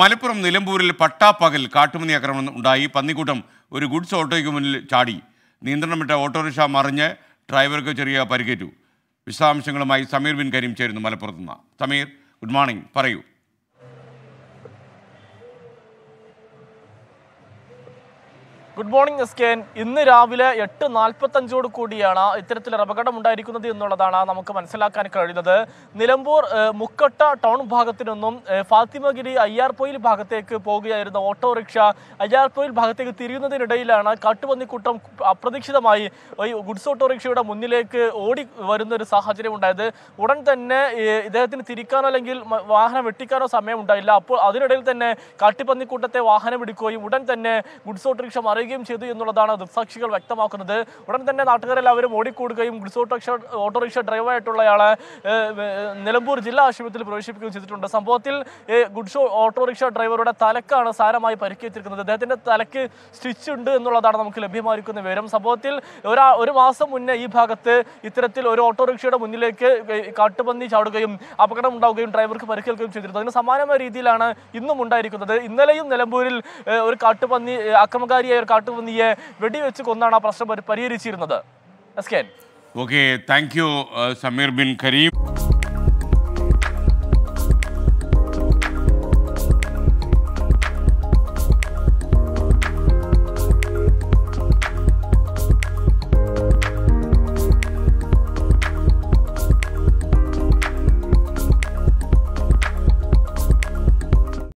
മലപ്പുറം നിലമ്പൂരിൽ പട്ടാപ്പകൽ കാട്ടുമണി ആക്രമണം ഉണ്ടായി. പന്നിക്കൂട്ടം ഒരു ഗുഡ്സ് ഓട്ടോയ്ക്ക് മുന്നിൽ ചാടി. നിയന്ത്രണം വിട്ട ഓട്ടോറിക്ഷ മറിഞ്ഞ് ഡ്രൈവർക്ക് ചെറിയ പരിക്കേറ്റു. വിശദാംശങ്ങളുമായി സമീർ ബിൻ കരീം ചേരുന്നു മലപ്പുറത്തുനിന്ന്. Sameer good morning. പറയൂ. ഗുഡ് മോർണിംഗ് എസ് കെ ഇന്ന് രാവിലെ എട്ട് നാൽപ്പത്തഞ്ചോട് കൂടിയാണ് ഇത്തരത്തിലൊരു അപകടം ഉണ്ടായിരിക്കുന്നത് എന്നുള്ളതാണ് നമുക്ക് മനസ്സിലാക്കാൻ കഴിയുന്നത്. നിലമ്പൂർ മുക്കട്ട ടൗൺ ഭാഗത്തു നിന്നും ഫാത്തിമഗിരി അയ്യാർപൊയിൽ ഭാഗത്തേക്ക് പോവുകയായിരുന്ന ഓട്ടോറിക്ഷ. അയ്യാർപൊയിൽ ഭാഗത്തേക്ക് തിരിയുന്നതിനിടയിലാണ് കാട്ടുപന്നിക്കൂട്ടം അപ്രതീക്ഷിതമായി ഈ ഗുഡ്സ് ഓട്ടോറിക്ഷയുടെ മുന്നിലേക്ക് ഓടി വരുന്ന ഒരു സാഹചര്യം ഉണ്ടായത്. ഉടൻ തന്നെ ഇദ്ദേഹത്തിന് തിരിക്കാനോ അല്ലെങ്കിൽ വാഹനം വെട്ടിക്കാനോ സമയം ഉണ്ടായില്ല അപ്പോൾ അതിനിടയിൽ തന്നെ കാട്ടുപന്നിക്കൂട്ടത്തെ വാഹനം എടുക്കുകയും ഉടൻ തന്നെ ഗുഡ്സ് ഓട്ടോറിക്ഷ മറിയുകയും ചെയ്തു എന്നുള്ളതാണ് ദൃക്സാക്ഷികൾ വ്യക്തമാക്കുന്നത്. ഉടൻ തന്നെ നാട്ടുകാരെല്ലാവരും ഓടിക്കൂടുകയും goods auto rickshaw auto rickshaw ഡ്രൈവറായിട്ടുള്ളയാളെ Nilambur ജില്ലാ ആശുപത്രിയിൽ പ്രവേശിപ്പിക്കുകയും ചെയ്തിട്ടുണ്ട്. സംഭവത്തിൽ ഗുഡ്സ് ഓട്ടോറിക്ഷ ഡ്രൈവറുടെ തലക്കാണ് സാരമായി പരിക്കേറ്റിരിക്കുന്നത്. അദ്ദേഹത്തിന്റെ തലക്ക് സ്റ്റിച്ച് ഉണ്ട് എന്നുള്ളതാണ് നമുക്ക് ലഭ്യമായിരിക്കുന്ന വിവരം. സംഭവത്തിൽ ഒരാ ഒരു മാസം മുന്നേ ഈ ഭാഗത്ത് ഇത്തരത്തിൽ ഒരു ഓട്ടോറിക്ഷയുടെ മുന്നിലേക്ക് കാട്ടുപന്നി ചാടുകയും അപകടം ഉണ്ടാവുകയും ഡ്രൈവർക്ക് പരിക്കേൽക്കുകയും ചെയ്തിരുന്നു. അതിന് സമാനമായ രീതിയിലാണ് ഇന്നും ഉണ്ടായിരിക്കുന്നത്. ഇന്നലെയും നിലമ്പൂരിൽ ഒരു കാട്ടുപന്നി അക്രമകാരിയായ ഒരു കാട്ടുപന്നിയെ വെടിവെച്ച് കൊന്നാണ് ആ പ്രശ്നം പരിഹരിച്ചിരുന്നത്. Okay thank you Sameer Bin Kareem